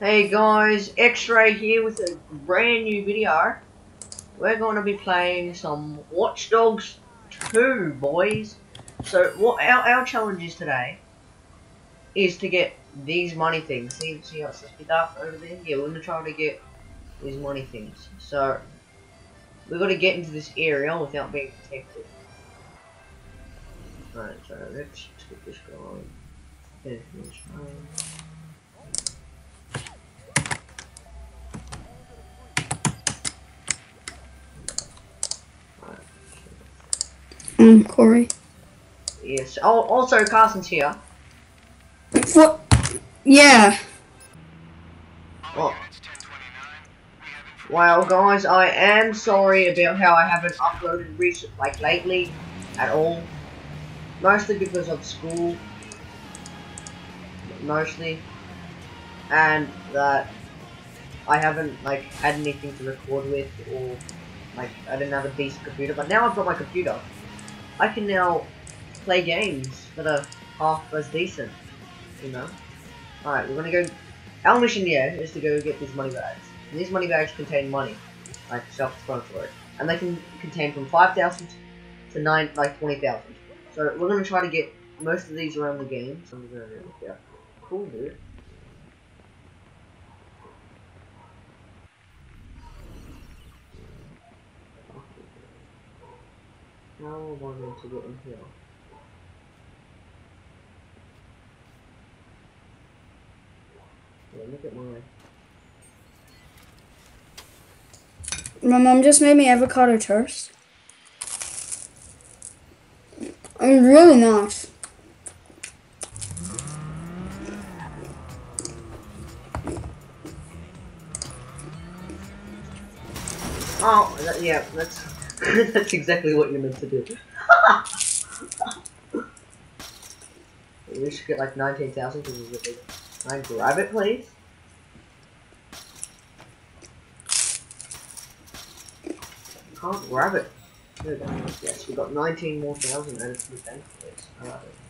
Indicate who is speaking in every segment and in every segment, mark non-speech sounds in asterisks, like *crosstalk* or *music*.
Speaker 1: Hey guys, X-Ray here with a brand new video. We're going to be playing some Watch Dogs 2, boys. So what our, our challenge is today is to get these money things. See, see how it says pick up over there? Yeah, we're going to try to get these money things. So, we've got to get into this area without being detected. Alright, so let's get this going. There's this one.
Speaker 2: Um, Corey.
Speaker 1: Yes. Oh, also, Carson's here.
Speaker 2: What? Yeah.
Speaker 1: Oh. Well, guys, I am sorry about how I haven't uploaded recent, like lately, at all. Mostly because of school. Mostly. And that I haven't, like, had anything to record with, or, like, I didn't have a decent computer. But now I've got my computer. I can now play games that are half as decent, you know? Alright, we're gonna go. Our mission here is to go get these money bags. And these money bags contain money, like self-explanatory, and they can contain from five thousand to nine, like twenty thousand. So we're gonna try to get most of these around the game. So we're gonna yeah, cool, dude. How am I going to get in here? Yeah, look at my
Speaker 2: My mom just made me avocado toast. It's really nice.
Speaker 1: Oh, that, yeah, that's *laughs* that's exactly what you're meant to do. We should get like 19,000 because it's a big. Can I grab it, please? Can't grab it. We. Yes, we got 19 more thousand added to the bank, please. Alright.
Speaker 3: I'm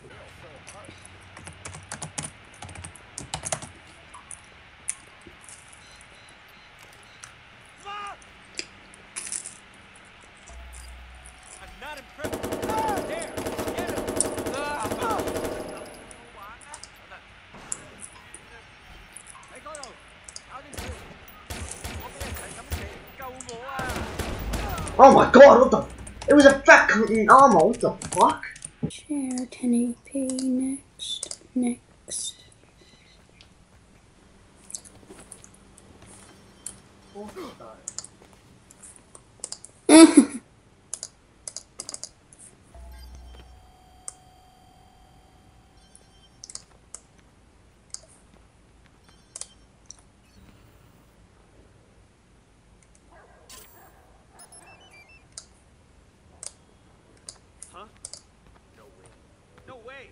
Speaker 1: Oh my god, what the? It was a fat cunt in armor, what the fuck?
Speaker 2: Share 1080p next. Next.
Speaker 3: Huh? No way. No way.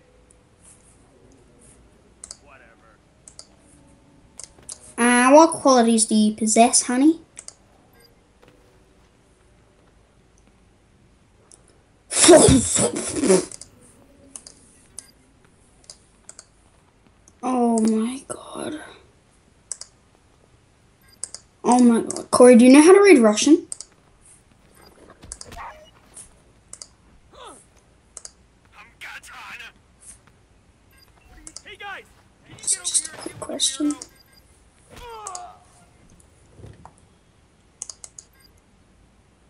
Speaker 3: Whatever.
Speaker 2: Uh, what qualities do you possess, honey? oh my god. Oh my god. Corey, do you know how to read Russian?
Speaker 3: I'm Hey guys, can you
Speaker 2: It's
Speaker 3: get
Speaker 2: just a quick
Speaker 3: and see what
Speaker 2: question.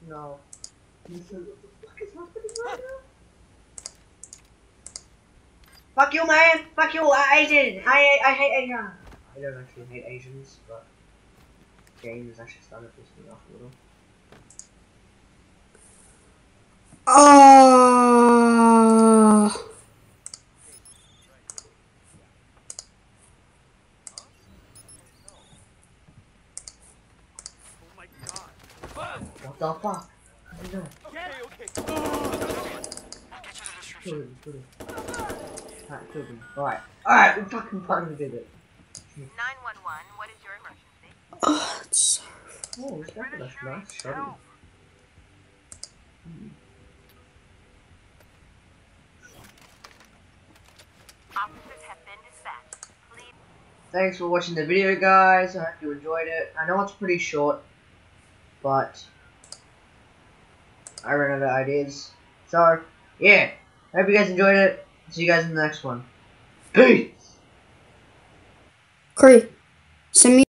Speaker 1: No. Is happening right now? Fuck you, man! Fuck you, uh, Asian! I, I hate Asian! I don't actually hate Asians, but game has actually started pissing me off a little.
Speaker 2: Oh.
Speaker 3: Oh my god. Ah!
Speaker 1: What the fuck? I.
Speaker 3: Okay, okay.
Speaker 1: Kill him, kill. Alright, killed him. Alright. Alright, we fucking finally did it.
Speaker 4: 911, what is your emergency?
Speaker 2: Oh, it's so
Speaker 1: Oh, a nice thanks for watching the video, guys. I hope you enjoyed it. I know it's pretty short, but I ran out of ideas. So, yeah. Hope you guys enjoyed it. See you guys in the next one. Peace!
Speaker 2: Cree, send me